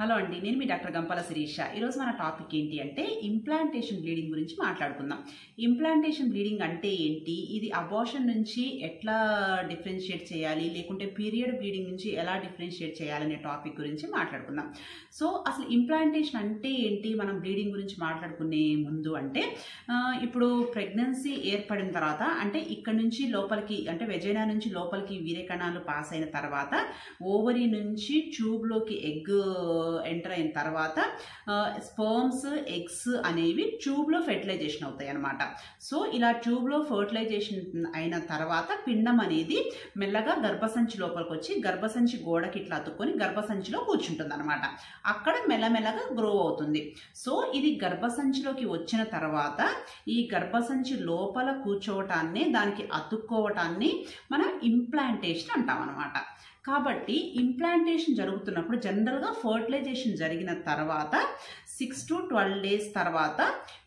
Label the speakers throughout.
Speaker 1: Hello అండి నేను మీ doctor గంపల శిరీష. ఈరోజు మన టాపిక్ ఏంటి అంటే ఇంప్లాంటేషన్ బ్లీడింగ్ గురించి మాట్లాడుకుందాం. ఇంప్లాంటేషన్ బ్లీడింగ్ అంటే ఏంటి? ఇది అబార్షన్ నుంచి ఎట్లా డిఫరెన్షియేట్ చేయాలి? లేకుంటే పీరియడ్ బ్లీడింగ్ నుంచి ఎలా డిఫరెన్షియేట్ చేయాలనే టాపిక్ గురించి మాట్లాడుకుందాం. సో అసలు ఇంప్లాంటేషన్ అంటే ఏంటి? మనం బ్లీడింగ్ గురించి మాట్లాడుకునే ముందు అంటే ఇప్పుడు ప్రెగ్నెన్సీ ఏర్పడిన తర్వాత అంటే ఇక్కడ నుంచి లోపలికి అంటే వెజైనా నుంచి లోపలికి వీరే కణాలు పాస్ అయిన తర్వాత ఓవరీ నుంచి ట్యూబ్లోకి ఎగ్ ఎంటర్ అయిన తర్వాత స్పర్మ్స్ ఎగ్స్ అనేవి ట్యూబ్లో ఫెర్టిలైజేషన్ అవుతాయి అనమాట సో ఇలా ట్యూబ్లో ఫర్టిలైజేషన్ అయిన తర్వాత పిండం అనేది మెల్లగా గర్భసంచి లోపలికి వచ్చి గర్భసంచి గోడకి ఇట్లా అతుక్కొని గర్భసంచిలో కూర్చుంటుంది అనమాట అక్కడ మెల్లమెల్లగా గ్రో అవుతుంది. సో ఇది గర్భసంచిలోకి వచ్చిన తర్వాత ఈ గర్భసంచి లోపల కూర్చోవటాన్ని దానికి అతుక్కోవటాన్ని మనం ఇంప్లాంటేషన్ అంటాం అనమాట కాబట్టి ఇంప్లాంటేషన్ జరుగుతున్నప్పుడు జనరల్గా ఫర్టిలైజేషన్ జరిగిన తర్వాత సిక్స్ టు ట్వెల్వ్ డేస్ తర్వాత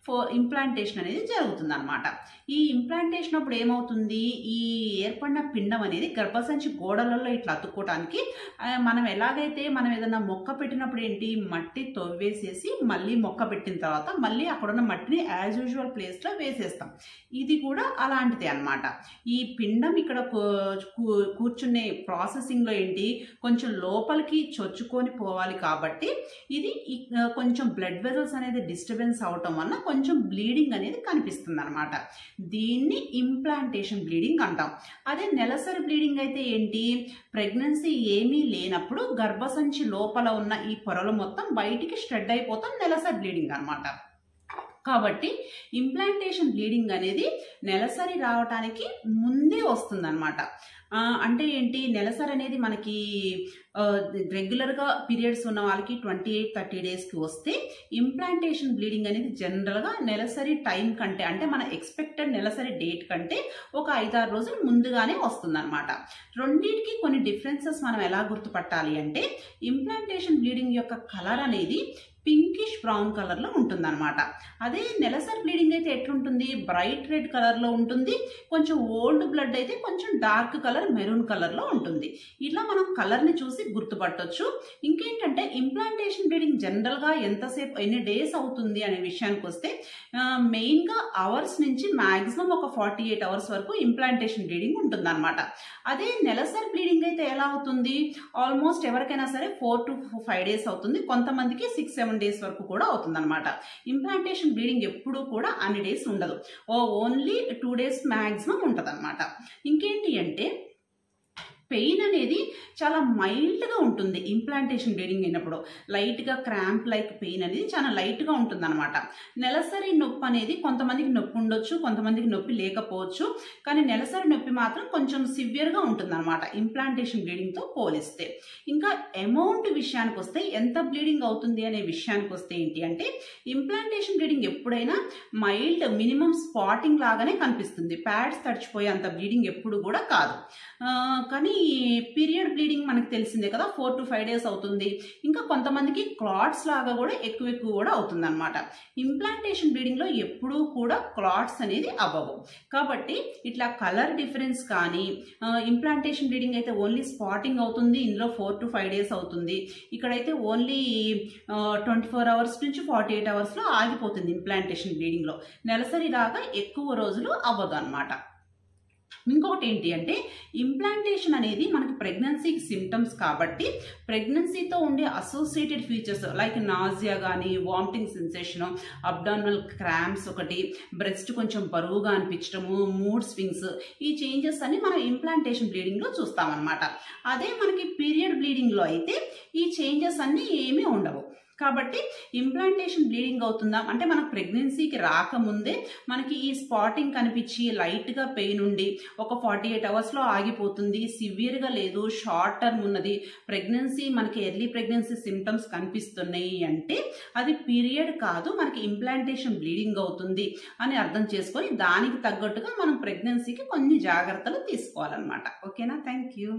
Speaker 1: ఫో ఇంప్లాంటేషన్ అనేది జరుగుతుంది అనమాట ఈ ఇంప్లాంటేషన్ అప్పుడు ఏమవుతుంది? ఈ ఏర్పడిన పిండం అనేది గర్భసంచి గోడలలో ఇట్లా అతుక్కోవటానికి మనం ఎలాగైతే మనం ఏదైనా మొక్క పెట్టినప్పుడు ఏంటి? మట్టి తవ్వేసేసి మళ్ళీ మొక్క పెట్టిన తర్వాత మళ్ళీ అక్కడున్న మట్టిని యాజ్ యూజువల్ ప్లేస్లో వేసేస్తాం. ఇది కూడా అలాంటిదే అన్నమాట. ఈ పిండం ఇక్కడ కూ- కూర్చునే ప్రాసెసింగ్లో ఏంటి? కొంచెం లోపలికి చొచ్చుకొని పోవాలి కాబట్టి ఇది కొంచెం బ్లడ్ వెజల్స్ అనేది డిస్టర్బెన్స్ అవటం వల్ల కొంచెం బ్లీడింగ్ అనేది కనిపిస్తుంది అనమాట దీన్ని ఇంప్లాంటేషన్ బ్లీడింగ్ అంటాం. అదే నెలసరి బ్లీడింగ్ అయితే ఏంటి? ప్రెగ్నెన్సీ ఏమీ లేనప్పుడు గర్భసంచి లోపల ఉన్న ఈ పొరలు మొత్తం బయటికి స్ప్రెడ్ అయిపోతాం నెలసరి బ్లీడింగ్ అనమాట కాబట్టి ఇంప్లాంటేషన్ బ్లీడింగ్ అనేది నెలసరి రావటానికి ముందే వస్తుందన్నమాట. అంటే ఏంటి? నెలసరి అనేది మనకి రెగ్యులర్గా పీరియడ్స్ ఉన్న వాళ్ళకి ట్వంటీ ఎయిట్ థర్టీ డేస్కి వస్తే ఇంప్లాంటేషన్ బ్లీడింగ్ అనేది జనరల్గా నెలసరి టైం కంటే అంటే మన ఎక్స్పెక్టెడ్ నెలసరి డేట్ కంటే ఒక ఐదారు రోజులు ముందుగానే వస్తుందన్నమాట. రెండింటికి కొన్ని డిఫరెన్సెస్ మనం ఎలా గుర్తుపట్టాలి అంటే ఇంప్లాంటేషన్ బ్లీడింగ్ యొక్క కలర్ అనేది పింకిష్ బ్రౌన్ కలర్లో ఉంటుందన్నమాట. అదే నెలసరి బ్లీడింగ్ అయితే ఎట్లుంటుంది? బ్రైట్ రెడ్ కలర్లో ఉంటుంది. కొంచెం ఓల్డ్ బ్లడ్ అయితే కొంచెం డార్క్ కలర్ మెరూన్ కలర్లో ఉంటుంది. ఇలా మనం కలర్ని చూసి గుర్తుపట్టొచ్చు. ఇంకేంటంటే ఇంప్లాంటేషన్ బ్లీడింగ్ జనరల్గా ఎంతసేపు ఎన్ని డేస్ అవుతుంది అనే విషయానికి వస్తే మెయిన్గా అవర్స్ నుంచి మ్యాక్సిమం ఒక ఫార్టీ ఎయిట్ అవర్స్ వరకు ఇంప్లాంటేషన్ బ్లీడింగ్ ఉంటుందన్నమాట. అదే నెలసరి బ్లీడింగ్ అయితే ఎలా అవుతుంది? ఆల్మోస్ట్ ఎవరికైనా సరే ఫోర్ టు ఫైవ్ డేస్ అవుతుంది. కొంతమందికి సిక్స్ సెవెన్ డేస్ వరకు కూడా అవుతుందన్నమాట. ఇంప్లాంటేషన్ బ్లీడింగ్ ఎప్పుడూ కూడా అన్ని డేస్ ఉండదు. ఓ ఓన్లీ టూ డేస్ మ్యాక్సిమం ఉంటుంది అనమాట ఇంకేంటి అంటే పెయిన్ అనేది చాలా మైల్డ్గా ఉంటుంది ఇంప్లాంటేషన్ బ్లీడింగ్ అయినప్పుడు. లైట్గా క్రాంప్ లైక్ పెయిన్ అనేది చాలా లైట్గా ఉంటుంది అనమాట నెలసరి నొప్పి అనేది కొంతమందికి నొప్పి ఉండొచ్చు కొంతమందికి నొప్పి లేకపోవచ్చు. కానీ నెలసరి నొప్పి మాత్రం కొంచెం సివియర్గా ఉంటుంది అనమాట ఇంప్లాంటేషన్ బ్లీడింగ్తో పోలిస్తే. ఇంకా అమౌంట్ విషయానికి వస్తే ఎంత బ్లీడింగ్ అవుతుంది అనే విషయానికి వస్తే ఏంటి అంటే ఇంప్లాంటేషన్ బ్లీడింగ్ ఎప్పుడైనా మైల్డ్ మినిమం స్పాటింగ్ లాగానే కనిపిస్తుంది. ప్యాడ్స్ తడిచిపోయే అంత బ్లీడింగ్ ఎప్పుడు కూడా కాదు. కానీ ఈ పీరియడ్ బ్లీడింగ్ మనకు తెలిసిందే కదా ఫోర్ టు ఫైవ్ డేస్ అవుతుంది. ఇంకా కొంతమందికి క్లాట్స్ లాగా కూడా ఎక్కువ ఎక్కువ కూడా అవుతుంది అనమాట ఇంప్లాంటేషన్ బ్లీడింగ్లో ఎప్పుడూ కూడా క్లాట్స్ అనేది అవ్వవు. కాబట్టి ఇట్లా కలర్ డిఫరెన్స్ కానీ ఇంప్లాంటేషన్ బ్లీడింగ్ అయితే ఓన్లీ స్పాటింగ్ అవుతుంది ఇందులో ఫోర్ టు ఫైవ్ డేస్ అవుతుంది. ఇక్కడైతే ఓన్లీ ట్వంటీ ఫోర్ అవర్స్ నుంచి ఫార్టీ ఎయిట్ అవర్స్లో ఆగిపోతుంది ఇంప్లాంటేషన్ బ్లీడింగ్లో నెలసరిలాగా ఎక్కువ రోజులు అవ్వదు అనమాట ఇంకొకటి ఏంటి అంటే ఇంప్లాంటేషన్ అనేది మనకి ప్రెగ్నెన్సీకి సిమ్టమ్స్ కాబట్టి ప్రెగ్నెన్సీతో ఉండే అసోసియేటెడ్ ఫీచర్స్ లైక్ నాజియా కానీ వామిటింగ్ సెన్సేషన్ అబ్డామినల్ క్రామ్స్ ఒకటి బ్రెస్ట్ కొంచెం బరువుగా అనిపించడము మూడ్ స్వింగ్స్ ఈ చేంజెస్ అన్ని మనం ఇంప్లాంటేషన్ బ్లీడింగ్లో చూస్తామన్నమాట. అదే మనకి పీరియడ్ బ్లీడింగ్లో అయితే ఈ చేంజెస్ అన్నీ ఏమీ ఉండవు. కాబట్టి ఇంప్లాంటేషన్ బ్లీడింగ్ అవుతుందా? అంటే మనకు ప్రెగ్నెన్సీకి రాకముందే మనకి ఈ స్పాటింగ్ కనిపించి లైట్గా పెయిన్ ఉండి ఒక ఫార్టీ ఎయిట్ అవర్స్లో ఆగిపోతుంది. సివియర్గా లేదు షార్ట్ టర్మ్ ఉన్నది. ప్రెగ్నెన్సీ మనకి ఎర్లీ ప్రెగ్నెన్సీ సిమ్టమ్స్ కనిపిస్తున్నాయి అంటే అది పీరియడ్ కాదు మనకి ఇంప్లాంటేషన్ బ్లీడింగ్ అవుతుంది అని అర్థం చేసుకొని దానికి తగ్గట్టుగా మనం ప్రెగ్నెన్సీకి కొన్ని జాగ్రత్తలు తీసుకోవాలన్నమాట. ఓకేనా? Thank you